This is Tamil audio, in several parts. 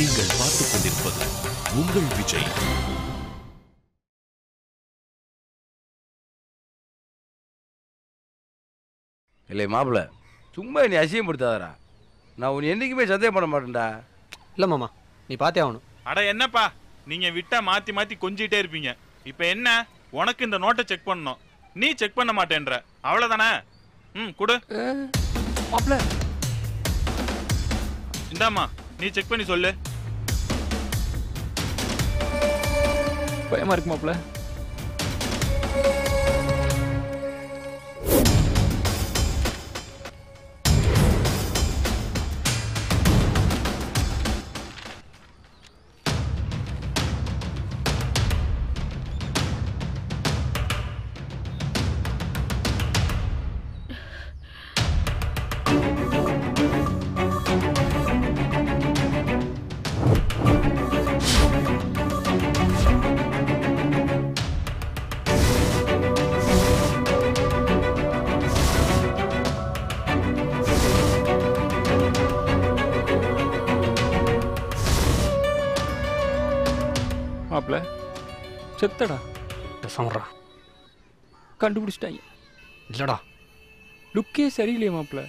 நீங்கள் பார்த்துக் கொண்டிருப்பது உங்கள் விஜய். இல்லை மாப்பிள்ள சும்மா நீ அசியப்படுத்தாதடா நான் உன்னை என்றைக்குமே சந்தேகம் பண்ண மாட்டேன்டா. இல்லை மாமா நீ பார்த்தே ஆகணும். அட என்னப்பா நீங்க விட்டா மாத்தி மாத்தி கொஞ்சிட்டே இருப்பீங்க. இப்போ என்ன உனக்கு இந்த நோட்டை செக் பண்ணணும். நீ செக் பண்ண மாட்டேன்ற. அவ்வளவுதானே? ம் கொடு. மாப்பிள்ள. இந்தாம்மா நீ செக் பண்ணி சொல்லு. பயமாக இருக்குமாப்ல செத்தடா. சமரா. கண்டுபிடிச்சிட்டாங்க. இல்லடா. லுக்கே சரியில்லையே மாப்பிள்ள.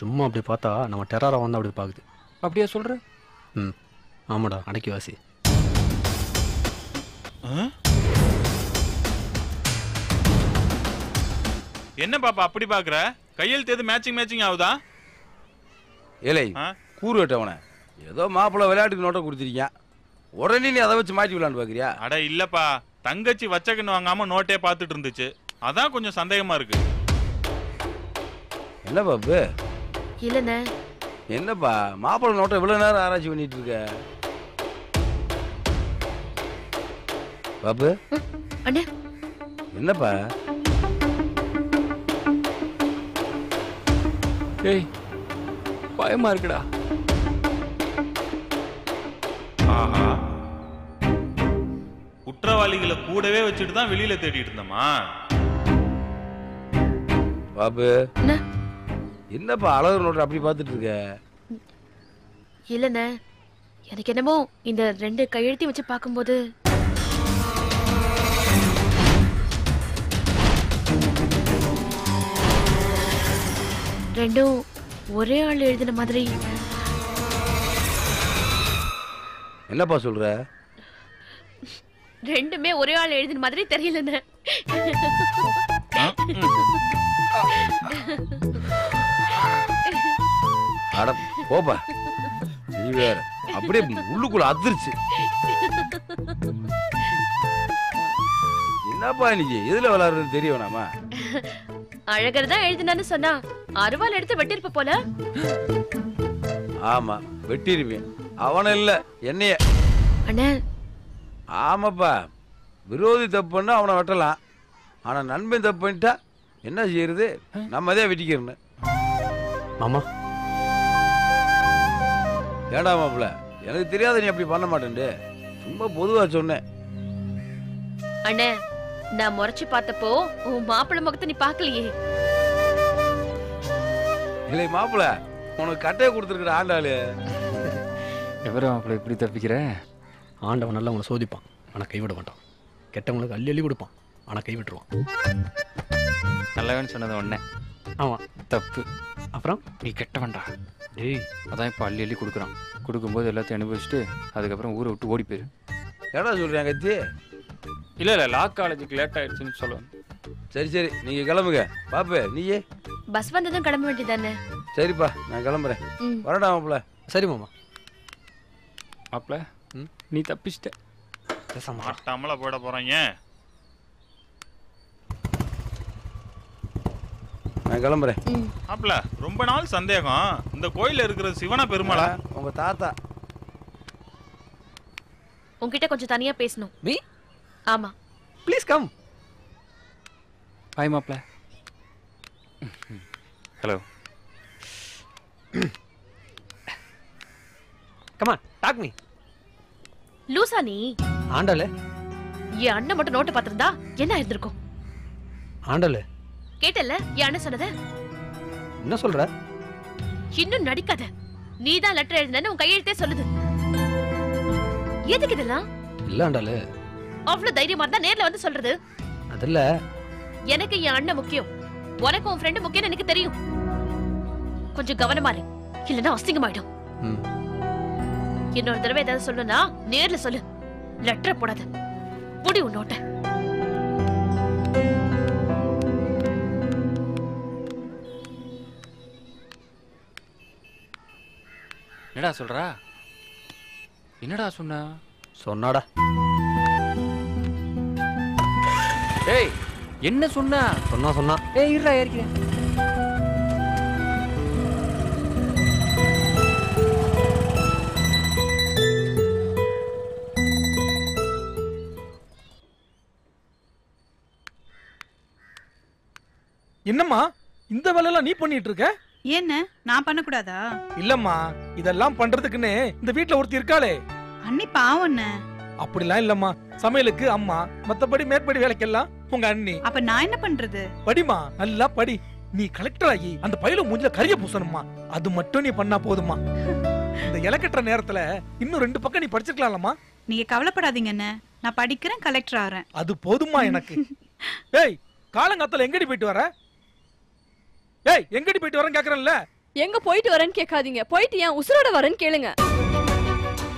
சும்மா அப்படி பார்த்தா நம்ம டெரரா வந்து அப்படி பார்க்குது அப்படியா சொல்ற? ம். ஆமாடா அடக்கி வாசி. என்ன பாப்பா அப்படி பாக்குற? கையெழுத்து எது மேட்சிங் மேட்சிங் ஆகுதா? ஏலே? கூறு வெட்டவன ஏதோ மாப்பிள்ளை விளையாட்டுக்கு நோட்டை கொடுத்துருக்கீங்க உடனே நீ அதை வச்சு மாட்டி விளையாண்டு பார்க்குறியா அட இல்லப்பா. தங்கச்சி வச்சக்கன்னு வாங்காம நோட்டே பார்த்துட்டு இருந்துச்சு. அதான் கொஞ்சம் சந்தேகமா இருக்கு. என்ன பாப்பு? இல்லண்ணே. என்னப்பா? மாப்பிள்ளை நோட்டை இவ்வளோ நேரம் ஆராய்ச்சி பண்ணிட்டு இருக்க? பாப்பு? அண்ணே. என்னப்பா? ஏய் பயமா இருக்குடா. ஆஹா. குற்றவாளிகளை கூடவே வச்சுட்டு தான் வெளியில தேடிட்டு இருந்தோமா என்ன? என்னப்பா அழகு நோட்டை அப்படி பார்த்துட்டு இருக்க? இல்லண்ணே. எனக்கு என்னமோ இந்த ரெண்டு கையெழுத்தையும் வச்சு பார்க்கும்போது ரெண்டும் ஒரே ஆள் எழுதின மாதிரி என்னப்பா சொல்ற? ரெண்டுமே ஒரே ஆள் எழுதின மாதிரி தெரியலண்ணே அட போப்பா. நீ வேற. அப்படியே உள்ளுக்குள்ள அதிர்ச்சு. என்னப்பா நீ? எதுல விளையாடுறது தெரிய வேணாமா? அழகர் தான் எழுதினான்னு சொன்னா அருவாள் எடுத்து வெட்டிருப்ப போல. ஆமா வெட்டிருப்பேன் அவன இல்ல என்னைய. அண்ணே. ஆமாப்பா விரோதி தப்பு பண்ணா அவனை வெட்டலாம். ஆனா நண்பன் தப்பு பண்ணிட்டா என்ன செய்யறது? நம்ம அதே வெட்டிக்கிறன்னு மாமா. ஏடா மாப்பிள எனக்கு தெரியாத நீ அப்படி பண்ண மாட்டேன்டு சும்மா பொதுவா சொன்னேன். அண்ணே நான் முறைச்சு பார்த்தப்போ உன் மாப்பிள்ளை முகத்தை நீ பார்க்கலையே. இல்லை மாப்பிள உனக்கு கட்டையை கொடுத்துருக்குற ஆண்டாளு. எவரா மாப்பிள்ள இப்படி தப்பிக்கிற? ஆண்டவன் நல்லா உன்னை சோதிப்பான். ஆனால் கைவிட மாட்டான். கெட்டவங்களுக்கு அள்ளி அள்ளி கொடுப்பான். ஆனால் கைவிட்டுருவான். நல்லவன் சொன்னது ஒன்னே ஆமாம் தப்பு. அப்புறம்? நீ கெட்டவன்டா. டேய். அதான் இப்போ அள்ளி அள்ளி கொடுக்குறான். கொடுக்கும்போது எல்லாத்தையும் அனுபவிச்சுட்டு அதுக்கப்புறம் ஊரை விட்டு ஓடி போயிரு. ஏடா சொல்றேன் கத்தி? இல்லை இல்லை லா காலேஜுக்கு லேட் ஆயிடுச்சுன்னு சொல்லுவேன். சரி சரி நீங்க கிளம்புங்க. பாப்பு நீயே. பஸ் வந்ததும் கிளம்ப வேண்டியதானே சரிப்பா நான் கிளம்புறேன். வரடா மாப்பிள சரி மாமா. மாப்பிள்ள நீ தப்பிச்சிட்ட. பேசாம மாட்டாமல போயிட போறாங்க? நான் கிளம்புறேன். ம். மாப்ள ரொம்ப நாள் சந்தேகம். இந்த கோயில்ல இருக்கிற சிவனா பெருமாளா? உங்க தாத்தா. உன்கிட்ட கொஞ்சம் தனியா பேசணும். மீ ஆமா. ப்ளீஸ் கம் பாய் மாப்பிள்ள ஹலோ கமா டாக் மீ லூசா நீ ஆண்டாளு என் அண்ணன் மட்டும் நோட்டு பார்த்திருந்தா என்ன இருந்திருக்கும்? ஆண்டாளு கேட்டல என் அண்ணன் சொன்னத? என்ன சொல்ற? இன்னும் நடிக்காத. நீதான் லெட்டர் எழுதுனன்னு உன் கையெழுத்தே சொல்லுது. எதுக்கு இதெல்லாம்? இல்லாண்டாலே அவ்வளவு தைரியமா இருந்தா நேர்ல வந்து சொல்றது. அதில் எனக்கு என் அண்ணன் முக்கியம். உனக்கு உன் ஃப்ரெண்டு முக்கியம் எனக்கு தெரியும். கொஞ்சம் கவனமா இரு. இல்லைன்னா அசிங்கமாயிடும். ம். இன்னொரு தடவை ஏதாவது சொல்லணும்னா நேர்ல சொல்லு. லெட்டர் போடாத. புடி உன்னோட்ட என்னடா சொல்றா? என்னடா சொன்னா? சொன்னாடா. ஏய் என்ன சொன்னா? சொன்னா சொன்னா. ஏய் இருடா ஏறிக்கிறேன். என்னம்மா? இந்த வேலையெல்லாம் நீ பண்ணிட்டு இருக்க என்ன நான் பண்ணக்கூடாதா? இல்லம்மா இதெல்லாம் பண்றதுக்குன்னு இந்த வீட்ல ஒருத்தி இருக்காளே. அண்ணி பாவம் அப்படிலாம் இல்லம்மா. சமையலுக்கு அம்மா மத்தபடி மேற்படி வேலைக்கெல்லாம் உங்க அண்ணி. அப்ப நான் என்ன பண்றது? படிமா நல்லா படி. நீ கலெக்டர் ஆகி அந்த பையில மூஞ்சில கரிய பூசணுமா அது மட்டும் நீ பண்ணா போதுமா இந்த இலக்கட்டுற நேரத்துல இன்னும் ரெண்டு பக்கம் நீ படிச்சிருக்கலாம்லம்மா. நீங்க கவலைப்படாதீங்க என்ன நான் படிக்கிறேன் கலெக்டர் ஆறேன். அது போதுமா எனக்கு. ஏய் காலங்காத்தால எங்கடி போயிட்டு வர? ஏய் எங்கடி போயிட்டு வரேன்னு கேக்குறேன்ல? எங்க போயிட்டு வரேன்னு கேட்காதீங்க. போயிட்டு ஏன் உசுரோட வரேன்னு கேளுங்க.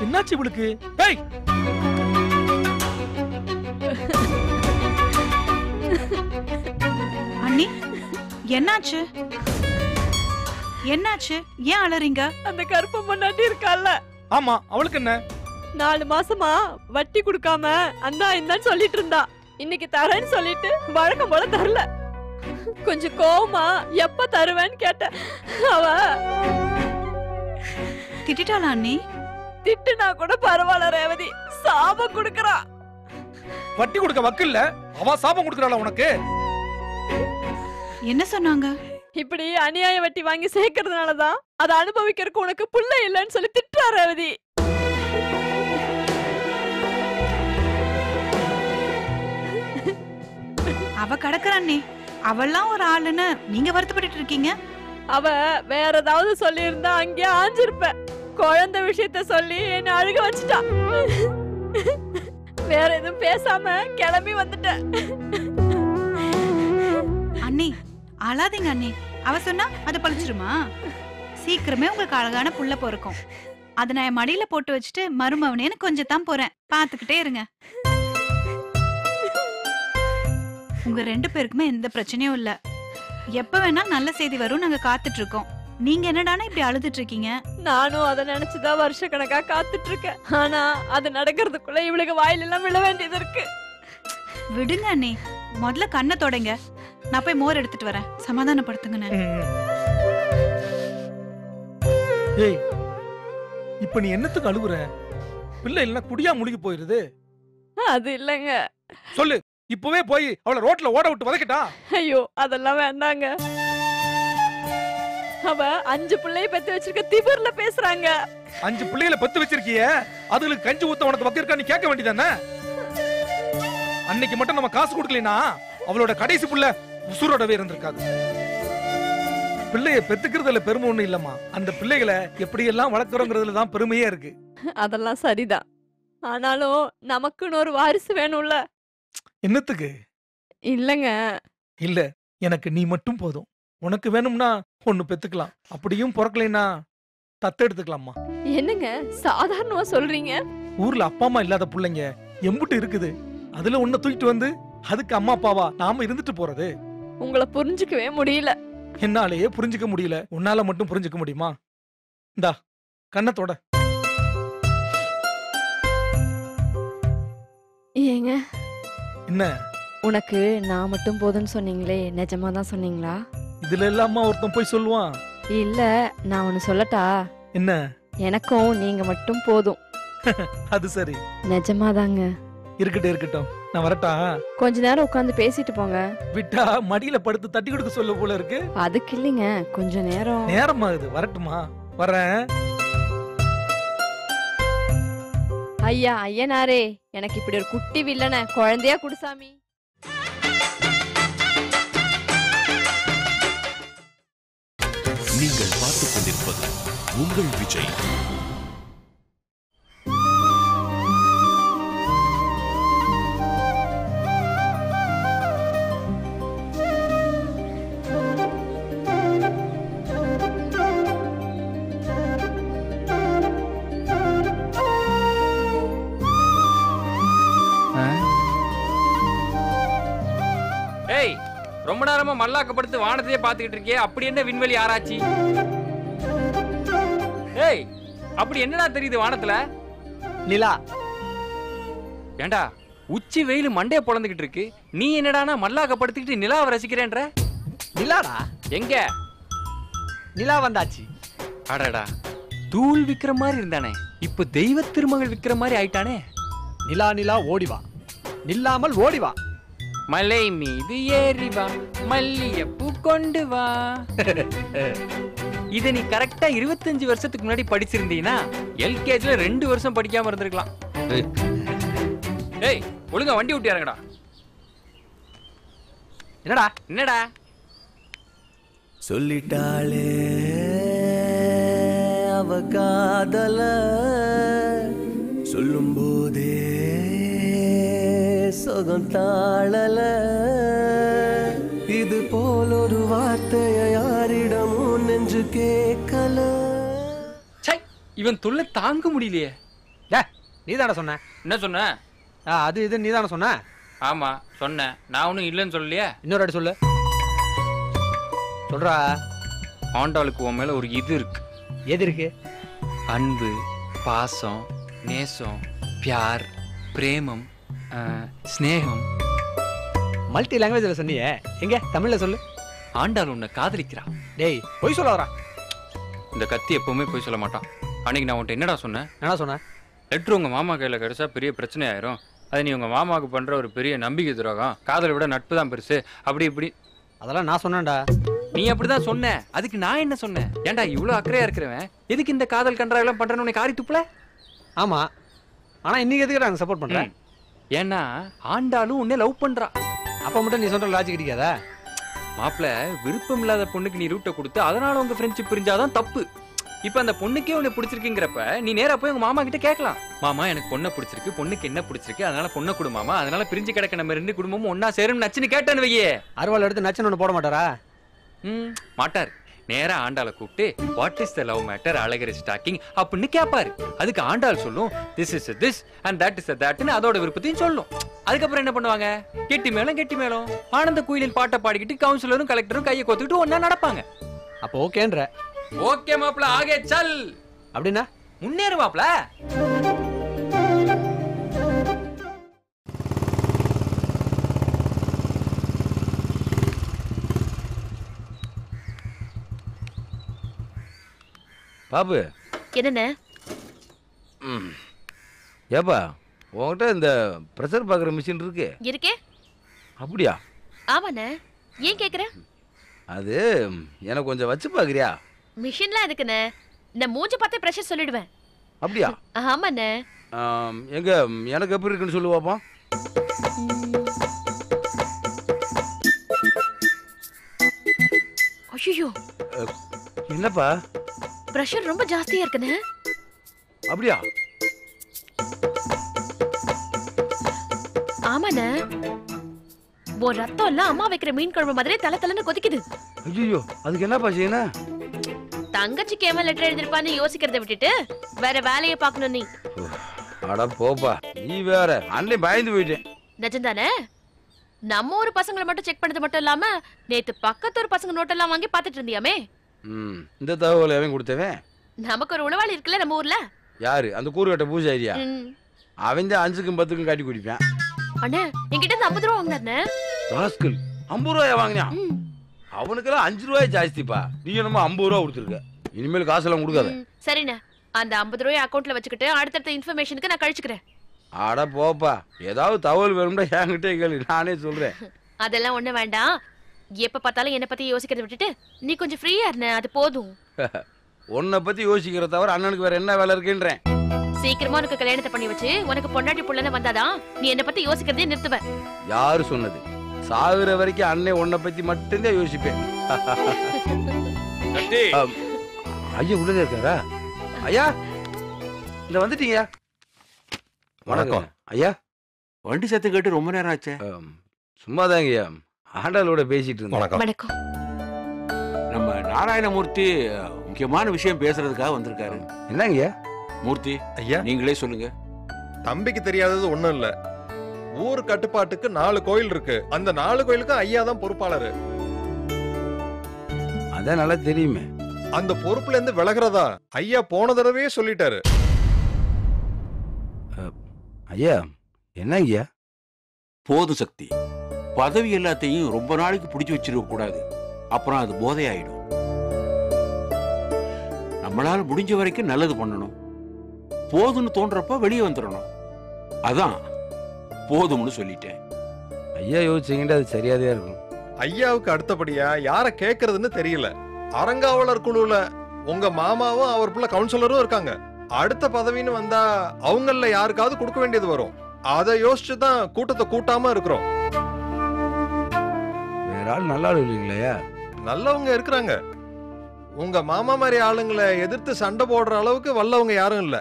என்னாச்சு இவளுக்கு? ஏய்! அண்ணி என்னாச்சு? என்னாச்சு? ஏன் அலறீங்க? அந்த கருப்ப பொண்டாட்டி இருக்கால ஆமா அவளுக்கு என்ன? நாலு மாசமா வட்டி கொடுக்காம அந்தா இந்தான்னு சொல்லிட்டு இருந்தா. இன்னைக்கு தரேன்னு சொல்லிட்டு வழக்கம் போல தரல. கொஞ்சம் கோவமா எப்ப தருவேன்னு கேட்டேன். அவ திட்டாளா அண்ணி? திட்டுனா கூட பரவாயில்ல ரேவதி. சாபம் கொடுக்கறா. வட்டி கொடுக்க வக்கில்ல அவ சாபம் கொடுக்கறாளா உனக்கு? என்ன சொன்னாங்க? இப்படி அநியாய வட்டி வாங்கி சேர்க்கறதுனாலதான் அதை அனுபவிக்கிறதுக்கு உனக்கு புள்ள இல்லைன்னு சொல்லி திட்டுறா ரேவதி. அவ கிடக்குற அண்ணி. அவெல்லாம் ஒரு ஆளுன்னு நீங்க வருத்தப்பட்டுட்டு இருக்கீங்க? அவ வேற ஏதாவது சொல்லியிருந்தா அங்கேயே ஆஞ்சிருப்ப. குழந்தை விஷயத்த சொல்லி என்ன அழுக வச்சுட்டா. வேற எதுவும் பேசாம கிளம்பி வந்துட்டேன் அண்ணி அழாதீங்க அண்ணி. அவ சொன்னா அது பழிச்சிருமா? சீக்கிரமே உங்களுக்கு அழகான புள்ள பிறக்கும். அதை நான் என் மடியில போட்டு வச்சுட்டு மருமவனேன்னு கொஞ்சம் தான் போறேன். பாத்துக்கிட்டே இருங்க. உங்க ரெண்டு பேருக்குமே எந்த பிரச்சனையும் இல்ல. எப்ப வேணா நல்ல செய்தி வரும் நாங்க காத்துட்டு இருக்கோம் நீங்க என்னடானா இப்படி அழுதுட்டு இருக்கீங்க நானும் அதை நினைச்சுதான் வருஷ கணக்கா காத்துட்டு இருக்கேன் ஆனா அது நடக்கிறதுக்குள்ள இவளுக்கு வாயிலெல்லாம் விழ வேண்டியது இருக்கு. விடுங்க அண்ணி. முதல்ல கண்ணை தொடங்க. நான் போய் மோர் எடுத்துட்டு வரேன். சமாதானப்படுத்துங்கண்ணே. ஏய் இப்ப நீ என்னத்துக்கு அழுகுற? பிள்ளை இல்லைன்னா குடியா முழுகி போயிருது. அது இல்லைங்க. சொல்லு. இப்பவே போய் அவளை ரோட்ல ஓட விட்டு வதக்கிட்டா? ஐயோ அதெல்லாம் வேண்டாங்க. அவ அஞ்சு பிள்ளைய பெத்து வச்சிருக்க திபர்ல பேசுறாங்க. அஞ்சு பிள்ளைகளை பத்து வச்சிருக்கிய அதுகளுக்கு கஞ்சி ஊத்த உனக்கு வக்கிருக்கா நீ கேட்க வேண்டியதானே? அன்னைக்கு மட்டும் நம்ம காசு கொடுக்கலைனா அவளோட கடைசி புள்ள உசுரோடவே இருந்திருக்காது. பிள்ளைய பெத்துக்கிறதுல பெருமை ஒண்ணு இல்லம்மா. அந்த பிள்ளைகளை எப்படி எல்லாம் வளர்க்குறோங்கிறதுல தான் பெருமையே இருக்கு. அதெல்லாம் சரிதான். ஆனாலும் நமக்குன்னு ஒரு வாரிசு வேணும்ல. என்னத்துக்கு? இல்லங்க. இல்ல. எனக்கு நீ மட்டும் போதும். உனக்கு வேணும்னா ஒண்ணு பெத்துக்கலாம். அப்படியும் பிறக்கலைன்னா தத்து எடுத்துக்கலாமா என்னங்க? சாதாரணமா சொல்றீங்க? ஊர்ல அப்பா அம்மா இல்லாத பிள்ளைங்க எம்புட்டு இருக்குது. அதுல ஒண்ணு தூக்கிட்டு வந்து அதுக்கு அம்மா அப்பாவா நாம இருந்துட்டு போறது? உங்களை புரிஞ்சுக்கவே முடியல. என்னாலேயே புரிஞ்சுக்க முடியல. உன்னால மட்டும் புரிஞ்சுக்க முடியுமா? இந்தா கண்ணத்தோட ஏங்க. என்ன? உனக்கு நான் மட்டும் போதும்னு சொன்னீங்களே நிஜமா தான் சொன்னீங்களா? இதுல எல்லாமா ஒருத்தன் போய் சொல்லுவான். இல்ல நான் ஒன்னு சொல்லட்டா? என்ன? எனக்கும் நீங்க மட்டும் போதும். அது சரி. நிஜமாதாங்க இருக்கட்டும் இருக்கட்டும். நான் வரட்டா? கொஞ்ச நேரம் உட்காந்து பேசிட்டு போங்க. விட்டா மடியில படுத்து தட்டி கொடுக்க சொல்ல போல இருக்கு. அதுக்கு இல்லைங்க கொஞ்ச நேரம். நேரம் ஆகுது வரட்டுமா? வரேன். ஐயா ஐயனாரே எனக்கு இப்படி ஒரு குட்டி வில்லனை குழந்தையா குடுசாமி நீங்கள் பார்த்துக் கொண்டிருப்பது உங்கள் விஜய். நேரமா மல்லாக்கப்படுத்து வானத்தையே பாத்துக்கிட்டு இருக்கே. அப்படி என்ன விண்வெளி ஆராய்ச்சி? ஏய் அப்படி என்னடா தெரியுது வானத்துல? நிலா. ஏண்டா உச்சி வெயில் மண்டைய பொழந்துகிட்டு இருக்கு. நீ என்னடானா மல்லாக்கப்படுத்திக்கிட்டு நிலாவை ரசிக்கிறேன்ற? நிலாடா? எங்க? நிலா வந்தாச்சு. அடடா தூள் விக்கிற மாதிரி இருந்தானே. இப்ப தெய்வ திருமகள் விக்கிற மாதிரி ஆயிட்டானே. நிலா நிலா ஓடி வா. நில்லாமல் ஓடி வா. மலை மீது ஏறி வா மல்லியப்பூ கொண்டு வா. இத நீ கரெக்டா இருபத்தஞ்சு வருஷத்துக்கு முன்னாடி படிச்சிருந்தீங்கன்னா எல்கேஜில ரெண்டு வருஷம் படிக்காம இருந்திருக்கலாம். ஏய் ஒழுங்கா வண்டி விட்டு இறங்கடா. என்னடா? என்னடா? சொல்லிட்டாளே அவ காதல. சொல்லும் போதே சுகம் தாழல. இது போல் ஒரு வார்த்தைய யாரிடமும் நெஞ்சு கேட்கல. இவன் தொல்லை தாங்க முடியலையே. நீ தானே சொன்ன? என்ன சொன்ன? அது இது நீ தானே சொன்ன? ஆமா சொன்னேன் நான் ஒன்றும் இல்லைன்னு சொல்லலையே. இன்னொரு வாட்டி சொல்லு. சொல்றா. ஆண்டாளுக்கு உன் மேல ஒரு இது இருக்கு. எது இருக்கு? அன்பு பாசம் நேசம் பியார் பிரேமம் அஹ், சிநேகம். மல்டி லாங்குவேஜ்ல சொன்னியே. எங்க? தமிழ்ல சொல்லு. ஆண்டாள் உன்னை காதலிக்கிறா. டேய் பொய் சொல்ல வரா இந்த கத்தி எப்பவுமே போய் சொல்ல மாட்டான். அன்னைக்கு நான் உன்ட்ட என்னடா சொன்னேன்? என்ன சொன்ன? லெட்ரு உங்க மாமா கையில கிடைச்சா பெரிய பிரச்சனை ஆயிரும் அது நீ உங்க மாமாவுக்கு பண்ற ஒரு பெரிய நம்பிக்கை துரோகம். காதலை விட நட்பு தான் பெருசு. அப்படி இப்படி. அதெல்லாம் நான் சொன்னேன்டா. நீ அப்படிதான் சொன்ன. அதுக்கு நான் என்ன சொன்னேன்? ஏன்டா இவ்வளவு அக்கறையா இருக்கிறவன்? எதுக்கு இந்த காதல் கன்றாவெல்லாம் பண்றேன்னு உனக்கு காரி துப்புல? ஆமா. ஆனா இன்னைக்கு எதுக்கு நாங்க சப்போர்ட் பண்றேன் ம். ஏன்னா ஆண்டாளும் உன்னை லவ் பண்றா. அப்ப மட்டும் நீ சொல்ற லாஜிக் கிடைக்காதா மாப்பிள விருப்பம் இல்லாத பொண்ணுக்கு நீ ரூட்டை கொடுத்து அதனால உங்க ஃப்ரெண்ட்ஷிப் பிரிஞ்சாதான் தப்பு. இப்ப அந்த பொண்ணுக்கே உன்னை பிடிச்சிருக்குங்கிறப்ப நீ நேரா போய் உங்க மாமா கிட்ட கேட்கலாம். மாமா எனக்கு பொண்ணை பிடிச்சிருக்கு பொண்ணுக்கு என்ன பிடிச்சிருக்கு அதனால பொண்ணை கொடு மாமா அதனால பிரிஞ்சு கிடக்க நம்ம ரெண்டு குடும்பமும் ஒன்னா சேரும் நச்சுன்னு கேட்டேன்னு வையே. அருவாள் எடுத்து நச்சுன்னு ஒண்ணு போட மாட்டாரா? ம் மாட்டார். நேரா ஆண்டாளை கூப்பிட்டு what is the love matter Azhagar is talking அப்படின்னு கேட்பாரு அதுக்கு ஆண்டாள் சொல்லும் this is this and that is தட்னு அதோட விருப்பத்தையும் சொல்லும். அதுக்கப்புறம் என்ன பண்ணுவாங்க? கெட்டி மேளம் கெட்டி மேளம். ஆனந்த குயிலில் பாட்டை பாடிக்கிட்டு கவுன்சிலரும் கலெக்டரும் கையை கொத்துக்கிட்டு ஒன்னா நடப்பாங்க. அப்போ ஓகேன்ற. ஓகே மாப்ள ஆகே சல். அப்படின்னா? முன்னேறு மாப்ள பாபு என்னண்ணே ஏப்பா உன்கிட்ட இந்த ப்ரெஷர் பார்க்குற மிஷின் இருக்கு. இருக்கே. அப்படியா? ஆமாண்ணே. ஏன் கேக்குற? அது எனக்கு கொஞ்சம் வச்சு பார்க்குறியா மிஷின்லாம் எதுக்குண்ணே? நான் மூஞ்ச பார்த்தே ப்ரெஷர் சொல்லிடுவேன். அப்படியா? ஆமாண்ணே. ஆம், எங்க எனக்கு எப்படி இருக்குன்னு சொல்லு பாப்போம். ஐயோ என்னப்பா? ப்ரெஷர் ரொம்ப ஜாஸ்தியா இருக்குண்ணே அப்படியா? ஆமாண்ணே. உன் ரத்தம் எல்லாம் அம்மா வைக்கிற மீன் குழம்பு மாதிரி தலை தலைன்னு கொதிக்குது. ஐயோ அதுக்கு என்னப்பா செய்யணும் தங்கச்சிக்கு ஏமா லெட்டர் எழுதிருப்பான்னு யோசிக்கிறத விட்டுட்டு வேற வேலையை பார்க்கணும் நீ. அட போப்பா நீ வேற. அன்னை பயந்து போயிட்டேன். நிஜம்தானே? நம்ம ஊர் பசங்களை மட்டும் செக் பண்ணது மட்டும் இல்லாம நேத்து பக்கத்து ஊர் பசங்க நோட்டெல்லாம் வாங்கி பார்த்துட்டு இருந்தியாமே? ம். இந்த தகவல் எவன் கொடுத்தவன்? நமக்கு ஒரு உளவாளி இருக்குல்ல நம்ம ஊர்ல? யாரு? அந்த கூறுகட்ட பூஜாரியா ம். அவன் தான் அஞ்சுக்கும் பத்துக்கும் காட்டி குடிப்பான். அண்ணே என்கிட்ட இருந்து ஐம்பது ரூபா வாங்கினாருண்ணே. ராஸ்கல் ஐம்பது ரூபாயா வாங்கினான். அவனுக்கெல்லாம் அஞ்சு ரூபாய் ஜாஸ்திப்பா. நீ என்னமோ ஐம்பது ரூபா கொடுத்துருக்க. இனிமேல் காசெல்லாம் கொடுக்காத. ம், சரிண்ணே. அந்த ஐம்பது ரூபாய் அக்கௌண்ட்ல வச்சுக்கிட்டு அடுத்தடுத்த இன்ஃபர்மேஷனுக்கு நான் கழிச்சுக்கிறேன். அட போப்பா. ஏதாவது தகவல் வேணும்னா என்கிட்டே கேளு. நானே சொல்றேன். அதெல்லாம் ஒண்ணு வேண்டாம். எப்ப பார்த்தாலும் என்ன பத்தி யோசிக்கிறத விட்டுட்டு நீ கொஞ்சம் ஃப்ரீயா இருந்த அது போதும். உன்னை பத்தி யோசிக்கிற தவிர அண்ணனுக்கு வேற என்ன வேலை இருக்குன்றேன். சீக்கிரமா உனக்கு கல்யாணத்தை பண்ணி வச்சு உனக்கு பொண்டாட்டி புள்ளன்னு வந்தாதான் நீ என்ன பத்தி யோசிக்கிறதே நிறுத்துவ. யாரு சொன்னது? சாகுற வரைக்கும் அண்ணன் உன்னை பத்தி மட்டும்தான் யோசிப்பேன். ஐயா உள்ளதே இருக்காரா? ஐயா இந்த வந்துட்டீங்க. வணக்கம். ஐயா. வண்டி சத்தம் கேட்டு ரொம்ப நேரம் ஆச்சே. சும்மாதாங்க ஐயா ஆண்டாளோட பேசிட்டு இருந்தேன். வணக்கம். நம்ம நாராயணமூர்த்தி முக்கியமான விஷயம் பேசுறதுக்காக வந்திருக்காரு. என்னங்க? மூர்த்தி ஐயா. நீங்களே சொல்லுங்க. தம்பிக்கு தெரியாதது ஒண்ணும் இல்ல. ஊர் கட்டுப்பாட்டுக்கு நாலு கோயில் இருக்கு. அந்த நாலு கோயிலுக்கும் ஐயா தான் பொறுப்பாளரு. அதான் நல்லா தெரியுமே. அந்த பொறுப்புல இருந்து விலகிறதா ஐயா போன தடவையே சொல்லிட்டாரு. ஐயா என்ன ஐயா? போதும் சக்தி. பதவி எல்லாத்தையும் ரொம்ப நாளைக்கு பிடிச்சி வச்சிருக்க கூடாது. அப்புறம் அது போதையாயிடும். நம்மளால முடிஞ்ச வரைக்கும் நல்லது பண்ணணும். போதும்னு தோன்றப்ப வெளியே வந்துடணும். அதான் போதும்னு சொல்லிட்டேன். ஐயா யோசிச்சீங்கன்னா அது சரியாதே இருக்கும். ஐயாவுக்கு அடுத்தபடியா யார கேக்குறதுன்னு தெரியல. அறங்காவலர் குழுல உங்க மாமாவும் அவர் பிள்ளை கவுன்சிலரும் இருக்காங்க. அடுத்த பதவின்னு வந்தா அவங்கள யாருக்காவது கொடுக்க வேண்டியது வரும். அதை யோசிச்சு தான் கூட்டத்தை கூட்டாம இருக்கிறோம். வேற ஆள் நல்லா ஆள் இல்லைங்களா? நல்லவங்க இருக்கிறாங்க. உங்க மாமா மாதிரி ஆளுங்களை எதிர்த்து சண்டை போடுற அளவுக்கு வல்லவங்க யாரும் இல்ல.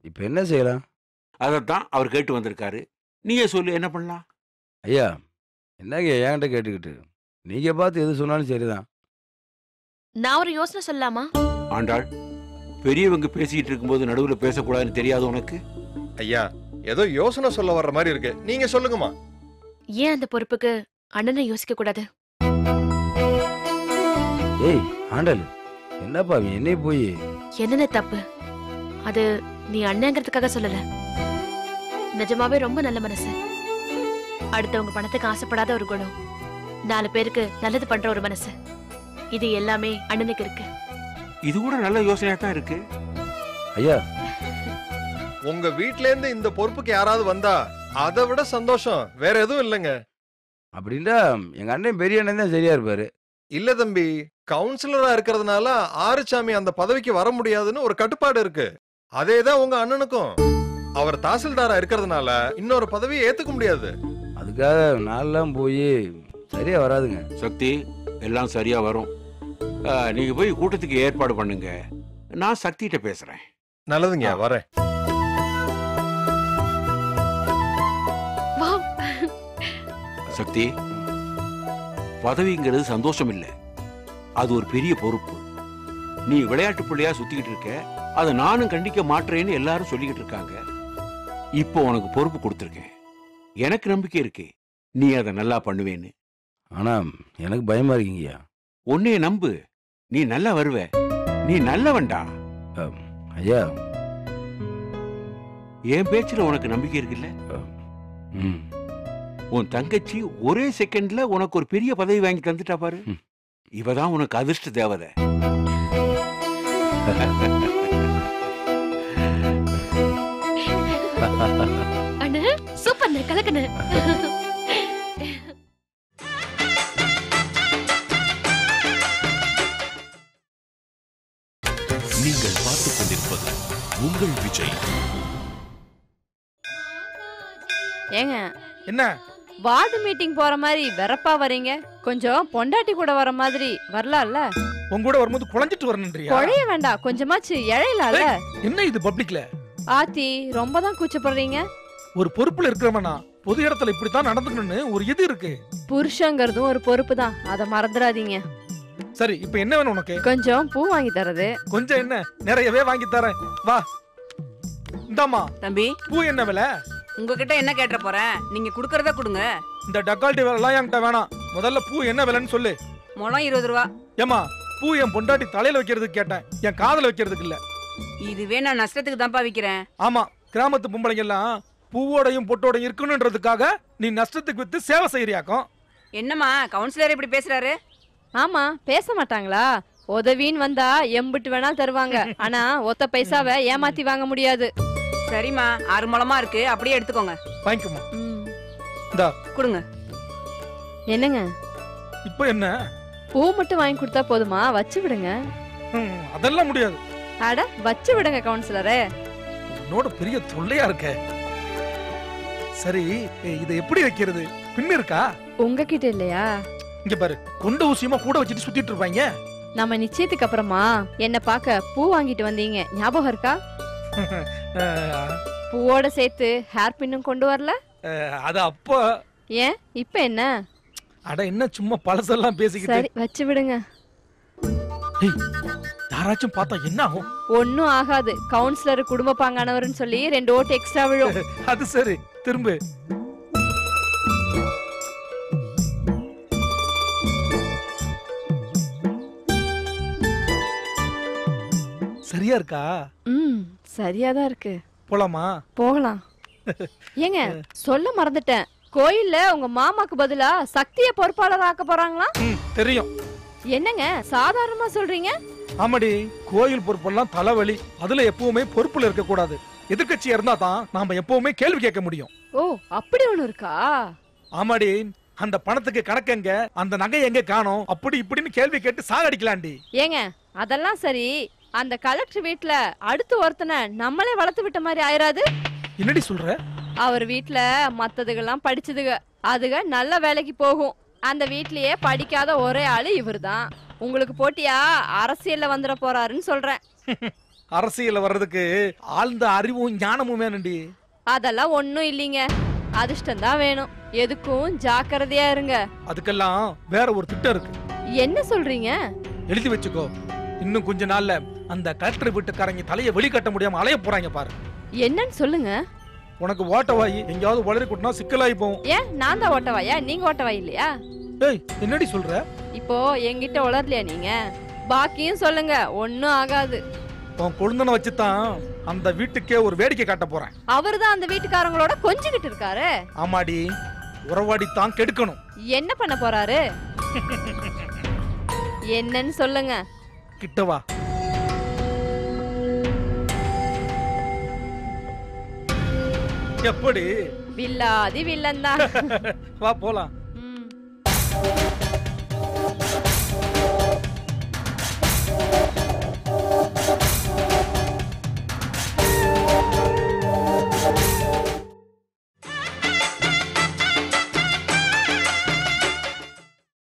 இப்போ என்ன செய்யலாம்? அதைத்தான் அவர் கேட்டு வந்திருக்காரு. நீயே சொல்லு என்ன பண்ணலாம்? ஐயா என்னங்க என்கிட்ட கேட்டுக்கிட்டு? நீங்க பார்த்து எது சொன்னாலும் சரிதான். நான் ஒரு யோசனை சொல்லலாமா? ஆண்டாள் பெரியவங்க பேசிக்கிட்டு இருக்கும்போது நடுவில் பேசக்கூடாதுன்னு தெரியாது உனக்கு? ஐயா ஏதோ யோசனை சொல்ல வர்ற மாதிரி இருக்கு. நீங்க சொல்லுங்கம்மா. ஏன் அந்த பொறுப்புக்கு? அண்ணனை யோசிக்க கூடாது. ஏய் ஆண்டல் என்னப்பா அவன் என்னை போய்? என்னென்ன தப்பு? அது நீ அண்ணங்கிறதுக்காக சொல்லல. நிஜமாவே ரொம்ப நல்ல மனசு. அடுத்தவங்க பணத்துக்கு ஆசைப்படாத ஒரு குணம். நாலு பேருக்கு நல்லது பண்ற ஒரு மனசு. இது எல்லாமே அண்ணனுக்கு இருக்கு. இது கூட நல்ல யோசனையா தான் இருக்கு. ஐயா. உங்க வீட்ல இருந்து இந்த பொறுப்புக்கு யாராவது வந்தா அதை விட சந்தோஷம். வேற எதுவும் இல்லைங்க. அப்படின்னா எங்க அண்ணன் பெரிய அண்ணன் தான் சரியா இருப்பாரு. இல்ல தம்பி கவுன்சிலரா இருக்கிறதுனால ஆறுசாமி அந்த பதவிக்கு வர முடியாதுன்னு ஒரு கட்டுப்பாடு இருக்கு. அதேதான் உங்க அண்ணனுக்கும். அவர் தாசில்தாரா இருக்கிறதுனால இன்னொரு பதவியை ஏத்துக்க முடியாது. அதுக்காக நான்லாம் போய் சரியா வராதுங்க. சக்தி எல்லாம் சரியா வரும். ஆ, நீங்க போய் கூட்டத்துக்கு ஏற்பாடு பண்ணுங்க. நான் சக்திகிட்ட பேசுறேன். நல்லதுங்க வரேன். சக்தி. பதவிங்கிறது சந்தோஷம் இல்லை அது ஒரு பெரிய பொறுப்பு. நீ விளையாட்டு பிள்ளையா சுத்திக்கிட்டு இருக்க அதை நானும் கண்டிக்க மாட்டேன்னு எல்லாரும் சொல்லிக்கிட்டு இருக்காங்க. இப்போ உனக்கு பொறுப்பு கொடுத்துருக்கேன். எனக்கு நம்பிக்கை இருக்கு. நீ அதை நல்லா பண்ணுவேன்னு. ஆனா எனக்கு பயமா இருக்கீங்கய்யா உன்னைய நம்பு. நீ நல்லா வருவ. நீ நல்லவன்டா. ஐயா. என் பேச்சுல உனக்கு நம்பிக்கை இருக்குல்ல? ம். உன் தங்கச்சி ஒரே செகண்ட்ல உனக்கு ஒரு பெரிய பதவி வாங்கி தந்துட்டா பாரு. இவதான் உனக்கு அதிர்ஷ்ட தேவதை. அண்ணே சூப்பர்ண்ணே கலக்கண்ணே. நீங்கள் பார்த்துக் கொண்டிருப்பது உங்கள் விஜய். ஏங்க என்ன? வார்டு மீட்டிங் போற மாதிரி வெறப்பா வரீங்க. கொஞ்சம் பொண்டாட்டி கூட வர மாதிரி வரலாம்ல. உங்க கூட வரும்போது குழஞ்சிட்டு வரணுன்றியா குழைய வேண்டாம் கொஞ்சமாச்சு இழையலாம்ல. என்ன இது பப்ளிக்ல? ஆத்தி ரொம்ப தான் கூச்சப்படுறீங்க. ஒரு பொறுப்புல இருக்கிறவனா பொது இடத்துல இப்படித்தான் நடந்துக்கணும்னு ஒரு இது இருக்கு. புருஷங்கிறதும் ஒரு பொறுப்பு தான் அதை மறந்துடாதீங்க. சரி இப்போ என்ன வேணும் உனக்கு? கொஞ்சம் பூ வாங்கி தரது. கொஞ்சம் என்ன? நிறையவே வாங்கி தரேன். வா. இந்தாம்மா. தம்பி. பூ என்ன விலை? உங்ககிட்ட என்ன கேட்ட போறேன்? நீங்க குடுக்கறத கொடுங்க. இந்த டக்கால்ட்டி வேலைலாம் என்கிட்ட வேணாம். முதல்ல பூ என்ன விலைன்னு சொல்லு. முழம் இருபது ரூபா. ஏமா பூ என் பொண்டாட்டி தலையில வைக்கிறதுக்கு கேட்டேன். என் காதுல வைக்கிறதுக்கு இல்ல. இதுவே நான் நஷ்டத்துக்கு தான்ப்பா விக்கிறேன். ஆமா கிராமத்து பொம்பளைங்க எல்லாம் பூவோடையும் பொட்டோடையும் இருக்கணுன்றதுக்காக நீ நஷ்டத்துக்கு வித்து சேவை செய்யறியாக்கும். என்னம்மா கவுன்சிலர் இப்படி பேசுறாரு? ஆமா பேச மாட்டாங்களா? உதவின்னு வந்தா எம்பிட்டு வேணாலும் தருவாங்க. ஆனா ஒத்த பைசாவை ஏமாத்தி வாங்க முடியாது. சரிம்மா. ஆறு முழமா இருக்கு. அப்படியே எடுத்துக்கோங்க. வாங்கிக்கோமா இந்தா. கொடுங்க. என்னங்க? இப்போ என்ன? பூ மட்டும் வாங்கி கொடுத்தா போதுமா? வச்சு விடுங்க. ம், அதெல்லாம் முடியாது. அட வச்சு விடுங்க கவுன்சிலரே. உன்னோட பெரிய தொல்லையா இருக்க. சரி ஏய், இதை எப்படி வைக்கிறது? பின் இருக்கா? உங்ககிட்ட இல்லையா? இங்க பாரு கொண்ட ஊசியமா கூட வச்சுட்டு சுத்திட்டு இருப்பாங்க. நம்ம நிச்சயத்துக்கு அப்புறமா என்ன பார்க்க பூ வாங்கிட்டு வந்தீங்க. ஞாபகம் இருக்கா? பூவோட சேர்த்து ஹேர் பின்னும் கொண்டு வரல? அது அப்போ ஏன்? இப்ப என்ன? அட என்ன சும்மா பழசெல்லாம் சரி பேசிக்கிட்டு வச்சு விடுங்க. யாராச்சும் பார்த்தா என்ன ஆகும்? ஒன்னும் ஆகாது. கவுன்சிலர் குடும்ப பாங்கானவர்னு சொல்லி ரெண்டு ஓட்டு எக்ஸ்ட்ரா விழும். அது சரி திரும்ப. சரியா இருக்கா? ம். சரியாதான் இருக்கு. போலாமா? போகலாம். ஏங்க சொல்ல மறந்துட்டேன். கோயில்ல உங்க மாமாக்கு பதிலா சக்திய பொறுப்பாளர் ஆக்க போறாங்களா? தெரியும். என்னங்க சாதாரணமா சொல்றீங்க? ஆமாடி கோயில் பொறுப்பெல்லாம் தலைவலி. அதுல எப்பவுமே பொறுப்புல இருக்க கூடாது எதிர்க்கட்சியா இருந்தா தான் நாம எப்பவுமே கேள்வி கேட்க முடியும். ஓ அப்படி ஒண்ணு இருக்கா? ஆமாடி அந்த பணத்துக்கு கணக்கு எங்க அந்த நகை எங்க காணோம்? அப்படி இப்படின்னு கேள்வி கேட்டு சாகடிக்கலாண்டி. ஏங்க அதெல்லாம் சரி. அந்த கலெக்டர் வீட்ல அடுத்து ஒருத்தனை நம்மளே வளர்த்து விட்ட மாதிரி ஆயிராது. என்னடி சொல்ற? அவர் வீட்ல மத்ததுகெல்லாம் படிச்சதுக அதுக நல்ல வேலைக்கு போகும். அந்த வீட்லயே படிக்காத ஒரே ஆளு இவர்தான். உங்களுக்கு போட்டியா? அரசியல்ல வந்துட போறாருன்னு சொல்றேன். அரசியல்ல வர்றதுக்கு ஆழ்ந்த அறிவும் ஞானமும் வேணும்டி. அதெல்லாம் ஒண்ணும் இல்லைங்க. அதிர்ஷ்டம் தான் வேணும். எதுக்கும் ஜாக்கிரதையா இருங்க. அதுக்கெல்லாம் வேற ஒரு திட்டம் இருக்கு. என்ன சொல்றீங்க? எழுதி வச்சுக்கோ. இன்னும் கொஞ்ச நாள்ல அந்த கலெக்டர் வீட்டுக்காரங்க தலையை வெளிக்கட்ட முடியாம அலைய போறாங்க பாரு. என்னன்னு சொல்லுங்க. உனக்கு ஓட்டவாயி எங்கேயாவது வளரி கொட்டினா சிக்கலாயி போகும் ஏன் நான் தான் ஓட்டவாயா? நீங்க ஓட்டவாய் இல்லையா? ஏய் என்னடி சொல்ற? இப்போ என்கிட்ட உளரலையா நீங்க? பாக்கியும் சொல்லுங்க ஒண்ணும் ஆகாது. உன் கொழுந்தனை வச்சுதான் அந்த வீட்டுக்கே ஒரு வேடிக்கை காட்ட போறேன். அவர்தான் அந்த வீட்டுக்காரங்களோட கொஞ்சிக்கிட்டு இருக்காரு. ஆமாடி உறவாடி தான் கெடுக்கணும். என்ன பண்ண போறாரு? என்னன்னு சொல்லுங்க. கிட்டவா எப்படி? வில்லாதி வில்லன் தான். வா போலாம்.